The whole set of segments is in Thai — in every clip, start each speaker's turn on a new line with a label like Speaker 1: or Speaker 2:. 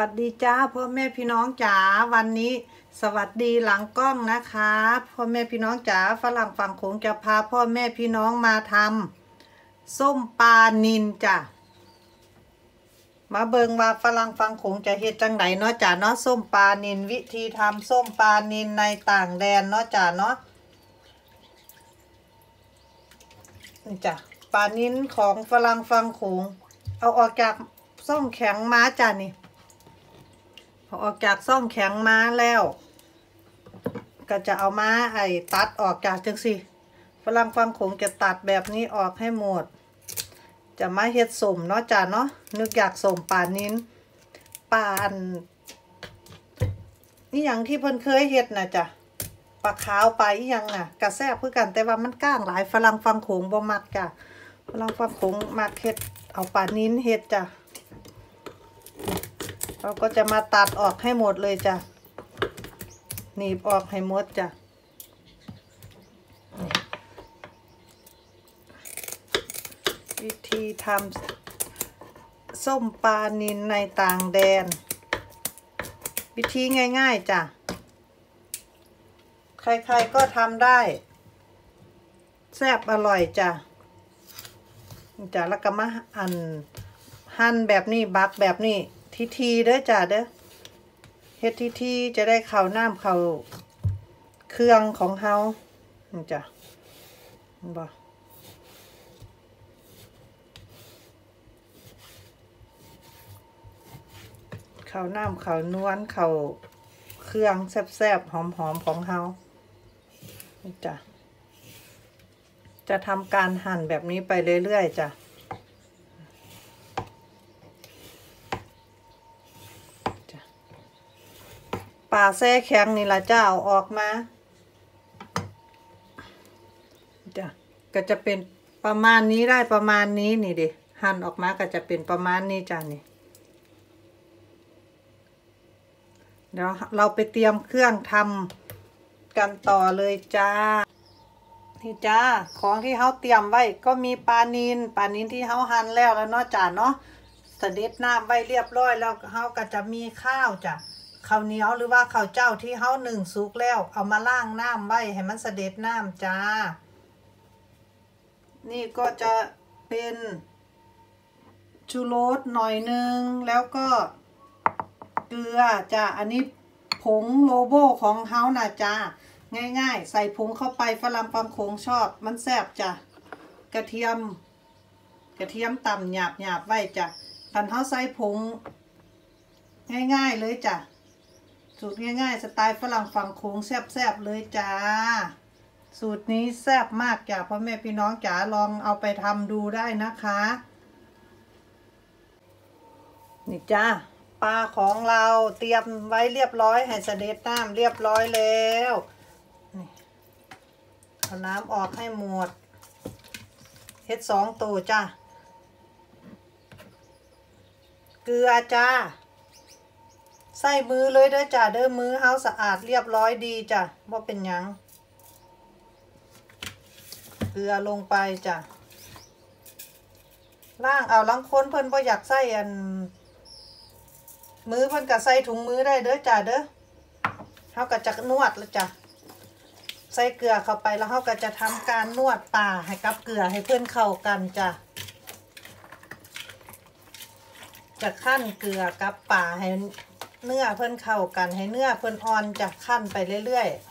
Speaker 1: วัสดีจ้าพ่อแม่พี่น้องจ๋าวันนี้ สวัสดีหลังกล้องนะคะพ่อแม่พี่น้องจ๋าฝรั่งฝั่งโขงจะพาพ่อแม่พี่น้องมาทำส้มปลานินจ้ะมาเบิงว่าฝรั่งฝั่งโขงจะเฮ็ดจังไดเนาะจ้ะเนาะส้มปลานินวิธีทำส้มปลานินในต่างแดนเนาะจ้ะเนาะนี่จ้ะปลานินของฝรั่งฝั่งโขงเอาออกจากส้มแข็งมาจ้ะนี่ พอออกจากส้มแข็งม้าแล้ว ก็จะเอาม้าไอ้ตัดออกจากจังสิฝรั่งฟังโขงจะตัดแบบนี้ออกให้หมด จะมาเฮ็ดสมเนาะจ้ะเนาะนึกอยากสมป่านนินป่านนี่อย่างที่เพิ่นเคยเฮ็ดนะจ้ะปลาขาวไปยังน่ะกระแซบคือกันแต่ว่ามันก้างหลายฝรั่งฟังโขงบ่มักจ้ะฝรั่งฟังโขงมักเฮ็ดเอาป่านนินเฮ็ดจ้ะ เราก็จะมาตัดออกให้หมดเลยจ้ะหนีบออกให้หมดจ้ะวิธีทำส้มปลานินในต่างแดน วิธีง่าย ๆจ้ะ ใครๆก็ทำได้ แซ่บอร่อยจ้ะจ้ะแล้วก็มาอันหั่นแบบนี้บักแบบนี้ ทีทีๆเด้อจ้ะเด้อเฮ็ดทีทีๆจะได้เข้าน้ำเข้าเครื่องของเฮานี่จ้ะบ่ข้าวน้ำข้าวนวลข้าวเครื่องแซ่บๆหอมๆของเฮานี่จ้ะจะทำการหั่นแบบนี้ไปเรื่อยๆจ้ะ ปลาแซ่แข็งนี่ละเจ้าออกมาจ้ะก็จะเป็นประมาณนี้ได้ประมาณนี้นี่ดิหั่นออกมาก็จะเป็นประมาณนี้จ้ะนี่เดี๋ยวเราไปเตรียมเครื่องทำกันต่อเลยจ้านี่จ้าของที่เขาเตรียมไว้ก็มีปลานินปลานินที่เขาหั่นแล้วแล้วเนาะจ้าเนาะเสด็จน้ำไว้เรียบร้อยแล้วเขาก็จะมีข้าวจ้ะ ข้าวเหนียวหรือว่าข้าวเจ้าที่เขาหนึ่งสุกแล้ว เอามาล่างน้ำไว้ให้มันเสด็จน้ำจ้า นี่ก็จะเป็นชูรสหน่อยนึง แล้วก็เกลือจ้ะอันนี้ผงโลโบของเฮานะจ้าง่ายๆ ใส่ผงเข้าไปฝรั่งฟังโขงชอบ มันแซ่บจ้ะกระเทียม กระเทียมต่ำหยาบหยาบไว้จ้ะคันเฮาใส่ผง ง่ายๆเลยจ้ะ สูตรง่ายๆ สไตล์ฝรั่งฝั่งโขงแซ่บๆเลยจ้า สูตรนี้แซ่บมากจ้ะพ่อแม่พี่น้องจ๋าลองเอาไปทำดูได้นะคะ นี่จ้าปลาของเราเตรียมไว้เรียบร้อยให้เสด็จน้ำเรียบร้อยแล้วนี่เอาน้ำออกให้หมดเฮ็ดสองตัวจ้าเกลือจ้า ใส่มือเลยเด้อจ้าเด้อมือเฮาสะอาดเรียบร้อยดีจ้ะว่าเป็นหยังเกลือลงไปจ้ะล่างเอาลังค้นเพิ่นบ่อยากใส่อัน มือเพิ่นก็ใส่ถุงมือได้เด้อจ้าเด้อเฮาก็จะนวดแล้วจ้ะใส่เกลือเข้าไปแล้วเฮาก็จะทำการนวดปลาให้กับเกลือให้เพื่อนเข้ากันจ้ะ จะขั้นเกลือกับปลาให้ เนื้อเพื่อนเข้ากันให้เนื้อเพื่อนอ่อนจะขั้นไปเรื่อยๆ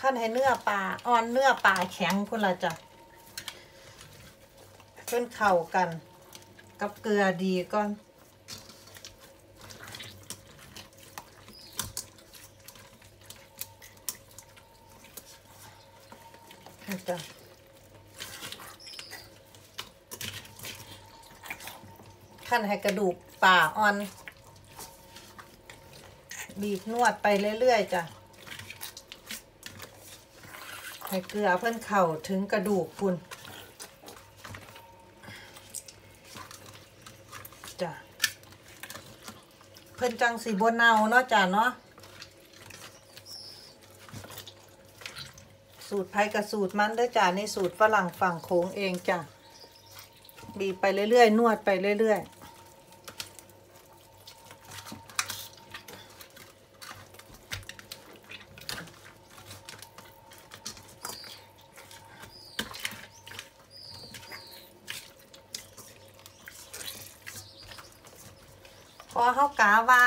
Speaker 1: ขั้นให้เนื้อปลาอ่อนเนื้อปลาแข็งคุณละจ้ะเพื่อนเข้ากัน กับเกลือดีก่อนจ้ะ ขั้นให้กระดูกป่าอ่อน บีบนวดไปเรื่อยๆจ้ะ ให้เกลือเพื่อนเข่าถึงกระดูกคุณจ้ะ เพิ่นจังสีบนเนาเนาะจ้ะเนาะสูตรไผ่กับสูตรมันด้อจ้ะในสูตรฝรั่งฝั่งโค้งเองจ้ะบีบไปเรื่อยๆ นวดไปเรื่อยๆ อเขากาว่า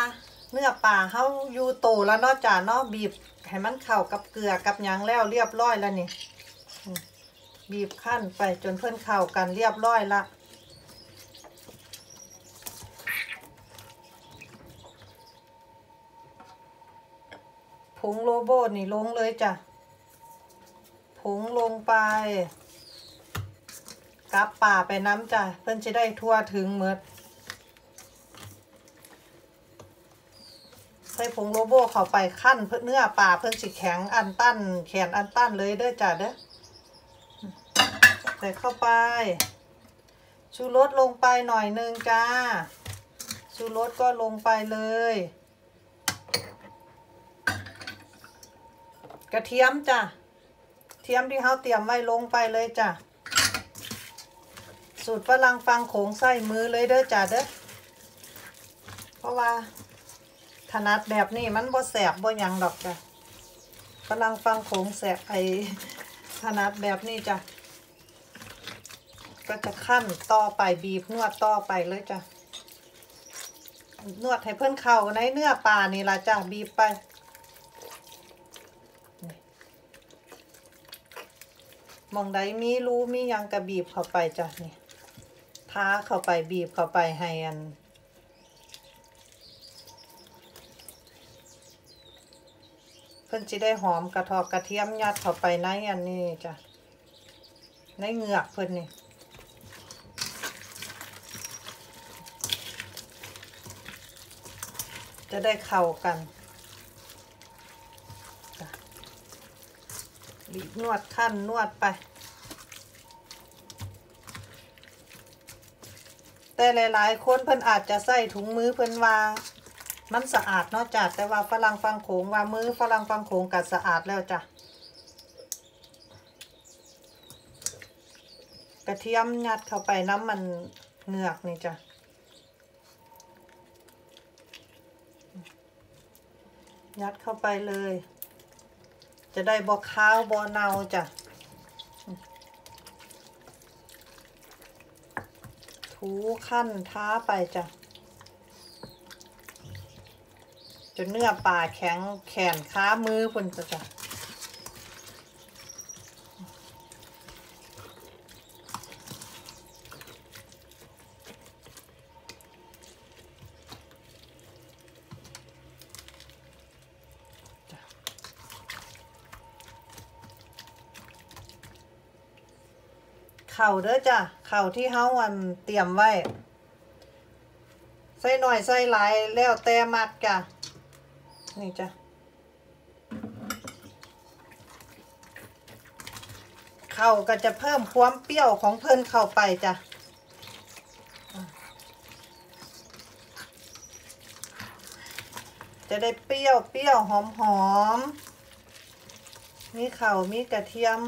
Speaker 1: เนื้อป่าเขาอยู่โตแล้วนอกจากนาะบีบให้มันเข้ากับเกลือกับยังแล้วเรียบร้อยแล้วนี่บีบขั้นไปจนเพื่อนเข้ากันเรียบร้อยละผงโลโบนี่ลงเลยจ้ะผงลงไปกับป่าไปน้ำจ้ะเพื่อนจะได้ทั่วถึงเมดใส่ ผงโลโบเข้าไปขั้นเพื่อเนื้อป่าเพื่อนสิแข็งอันตั้นแขนอันตั้นเลยเด้อจ้ะเด้อใส่เข้าไป ชูรสลงไปหน่อยนึงจ้า ชูรสก็ลงไปเลย กระเทียมจ้ะเทียมที่เขาเตรียมไว้ลงไปเลยจ้ะสูตรฝรั่งฟังโขงใส่มือเลยเด้อจ้ะเด้อเพราะว่า นัดแบบนี้มันบ่แสบบ่หยังดอกจ้ะฝรั่งฟังโขงแสบไอถนัดแบบนี้จ้ะก็จะขั้นต่อไปบีบนวดต่อไปเลยจ้ะนวดให้เพื่อนเข่าในเนื้อปลานี่ละจ้ะบีบไปมองใดมีรู้มียังกระบีบเข้าไปจ้ะนี่ท้าเข้าไปบีบเข้าไปให้อัน พิ่นจะได้หอมกระทอกกระเทียมยัดเข้าไปในอันนี้จ้ะในเหงือกเพิ่นนี่จะได้เข้ากันจ้ะบีบนวดขั้นนวดไป แต่หลาย ๆ คนเพิ่นอาจจะใส่ถุงมือเพิ่นว่า มันสะอาดเนาะจ้ะแต่ว่าฝรั่งฟังโขงว่ามือฝรั่งฟังโขงกัดสะอาดแล้วจ้ะกระเทียมยัดเข้าไปน้ำมันเหงือกนี่จ้ะยัดเข้าไปเลย จะได้บอข้าวบอเนาจ้ะถูขั้นท้าไปจ้ะ จนเนื้อปลาแข็งแขนขามือพุ่นจ้ะจ้ะเข่าเด้อจ้ะเข่าที่เฮาอันเตรียมไว้ ใส่หน่อยใส่หลายแล้วแต่มักจ้ะ นี่จ้ะเข่าก็จะเพิ่มความเปรี้ยวของเพิ่นเข้าไปจ้ะจะได้เปรี้ยวเปรี้ยวหอมหอมๆมีเข่ามีกระเทียม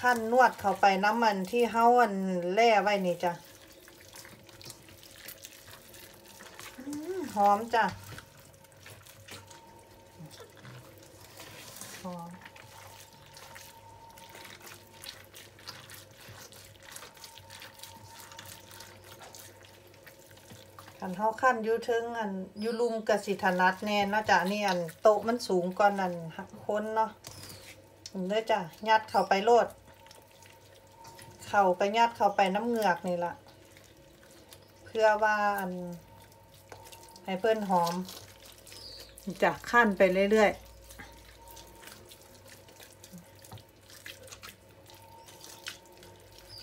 Speaker 1: ขั้นนวดเข้าไปน้ำมันที่เฮาอันแล่ไว้นี่จ้ะอืม หอมจ้ะหอมคันเฮาขั้นยู่ถึงอันยูลุมกสิถนัดแน่เนาะจ้ะนี่อันโต๊ะมันสูงกว่านั้นหักคนเนาะเด้อจ้ะยัดเข้าไปโลด เข่าก็ยัดเข้าไปน้ำเหงือกนี่ละเพื่อว่าอัน ให้เพื่อนหอมจะขั้นไปเรื่อยๆ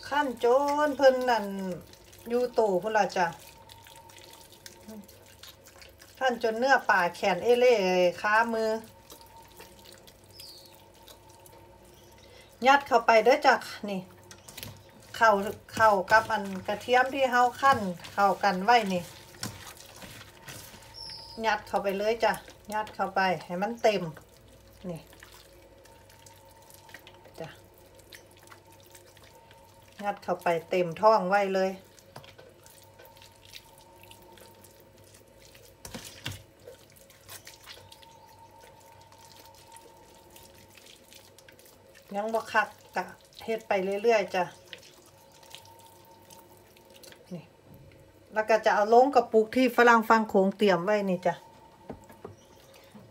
Speaker 1: ขั้นโจนเพิ่นนั่นอยู่โตพุ่นละจ้ะขั้นจนเนื้อป่าแขนเอเล่ขามือ ยัดเข้าไปเด้อจ้ะนี่ เข้าเข้ากับอันกระเทียมที่เฮาขั้นเข้ากันไว้นี่ ยัดเข้าไปเลยจ้ะ ยัดเข้าไปให้มันเต็ม นี่จ้ะงัดเข้าไปเต็มท้องไว้เลย ยังบ่คักกะเฮ็ดไปเรื่อยๆจ้ะ แล้วก็จะเอาลงกระปุกที่ฝรั่งฟังโขงเตรียมไว้นี่จ้ะ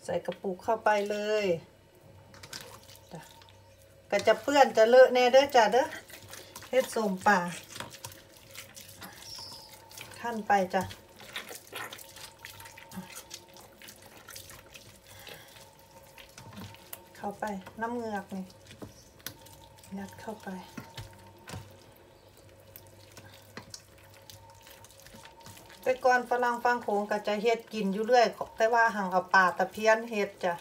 Speaker 1: ใส่กระปุกเข้าไปเลยจ้ะก็จะเปื้อนจะเลอะแน่เด้อจ้ะเด้อเฮ็ดสมป่าขั้นไปจ้ะเข้าไปน้ำเงือกนี่ยัดเข้าไป แต่ก่อนฝรั่งฟังโขงก็จะเฮ็ดกินอยู่เรื่อย แต่ว่าหังเอาปลาตะเพียนเฮ็ดจ้ะ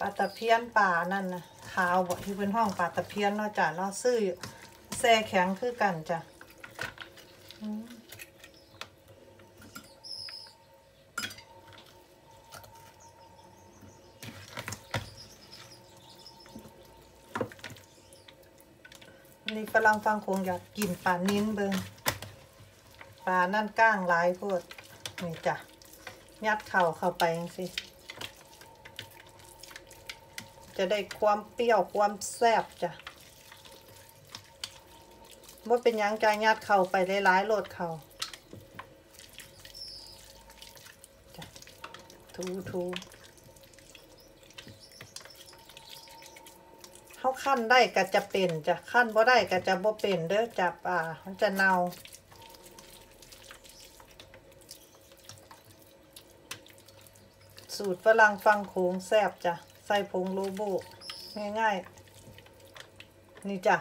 Speaker 1: ปลาตะเพียนป่านั่นนะขาวบ่ที่เป็นห้องปลาตะเพียนเนาะจ้ะเนาะซื้อแซ่แข็งคือกันจ้ะนี่ฝรั่งฟังโขงอยากกินปลานิ้นเบิง ปลานั่นก้างลายโพดนี่จ้ะยัดเข่าเข้าไปสิจะได้ความเปรี้ยวความแซ่บจ้ะว่าเป็นยังจายัดเข่าไปหลายๆโลดเข่าจ้ะทูทูเขาขั้นได้ก็จะเป็นจ้ะขั้นบ่ได้ก็จะบ่เป็นเด้อจ้ะป่ามันจะเน่า สูตรฝรั่งฟังโขงแซบจ้ะ ใส่ผงโลโบง่ายๆ นี่จ้ะ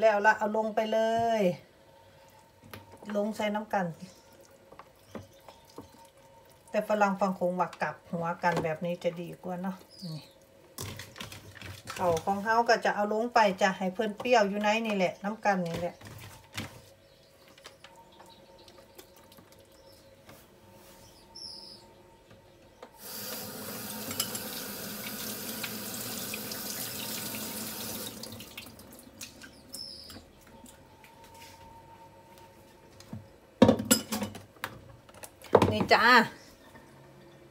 Speaker 1: แล้วละเอาลงไปเลย ลงใส่น้ำกัน แต่ฝรั่งฟังโขงหวักกลับหัวกันแบบนี้จะดีกว่าเนาะนี่เข่าของเฮาก็จะเอาลงไปจะให้เพิ่อนเปรี้ยวอยู่ในนี่แหละ น้ำกันนี่แหละ จ้า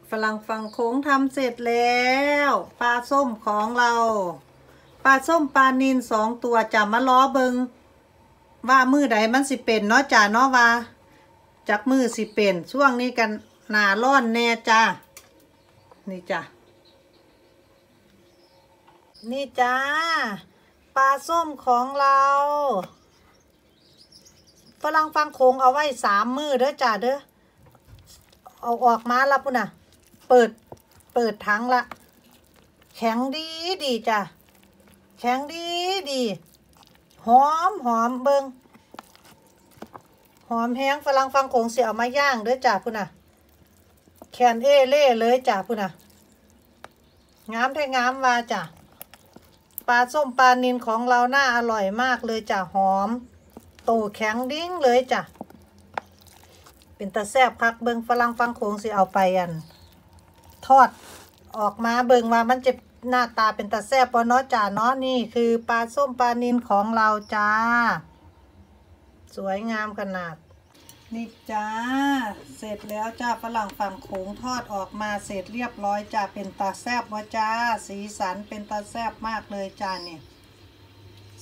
Speaker 1: ฝรั่งฝั่งโค้งทำเสร็จแล้ว ปลาส้มของเรา ปลาส้มปลานินสองตัวจะมาล้อเบิงว่ามือใดมันสิเป็นเนาะจ้าเนาะว่าจากมือสิเป็นช่วงนี้กันหนาร้อนแน่จ้านี่จ้านี่จ้าปลาส้มของเราฝรั่งฟังโค้งเอาไว้สามมือเด้อจ้าเด้อ เอาออกมาล้วปุ่นน่ะ เปิด เปิดถังละ แข็งดีดีจ้ะ แข็งดีดี หอมหอมเบิงหอมแห้งฝรั่งฟังโขงเสียเอามาย่างเด้อจ้ะพุ่นน่ะแคนเอเล่เลยจ้ะพุ่นน่ะ งามแท้งามว่าจ้ะ ปลาส้มปลานินของเราหน่าอร่อยมากเลยจ้ะหอม โตแข็งดิ้งเลยจ้ะ เป็นตาแซบคักเบิงฝรั่งฟังโขงสิเอาไปอัน ทอดออกมาเบิงว่ามันจะหน้าตาเป็นตาแซบบ่เนาะจ้าเนาะนี่คือปลาส้มปลานินของเราจ้า สวยงามขนาด นี่จ้า เสร็จแล้วจ้าฝรั่งฝั่งโขงทอดออกมาเสร็จเรียบร้อยจ้าเป็นตาแซบวะจ้า สีสันเป็นตาแซบมากเลยจ้าเนี่ย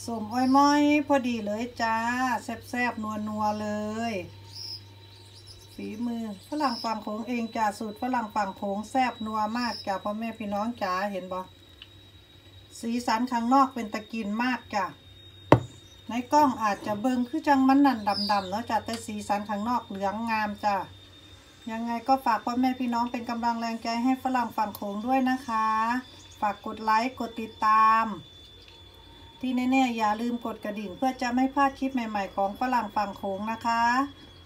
Speaker 1: สมอ้อยม้อยพอดีเลยจ้าแซบแซบนัวนัวๆเลย ฝีมือฝรั่งฝั่งโขงเองจ้าสูตรฝรั่งฝั่งโขงแซบนัวมากจ้าพ่อแม่พี่น้องจ้าเห็นบ่สีสันข้างนอกเป็นตะกินมากจ้าในกล้องอาจจะเบิงคือจังมันนั่นดำๆเนาะจ้าแต่สีสันข้างนอกเหลืองงามจ้ายังไงก็ฝากพ่อแม่พี่น้องเป็นกำลังแรงใจให้ฝรั่งฝั่งโขงด้วยนะคะ ฝากกดไลค์กดติดตาม ที่แน่ๆอย่าลืมกดกระดิ่งเพื่อจะไม่พลาดคลิปใหม่ ๆ ของฝรั่งฝั่งโขงนะคะ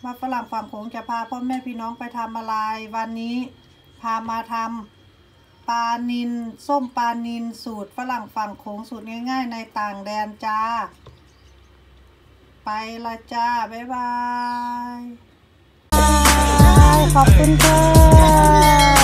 Speaker 1: ว่าฝรั่งฝั่งโขงจะพาพ่อแม่พี่น้องไปทำอะไร วันนี้พามาทำปลานินส้มปลานินสูตรฝรั่งฝั่งโขงสูตรง่าย ๆ ในต่างแดนจ้า ไปละจ้า บ๊ายบาย ขอบคุณค่ะ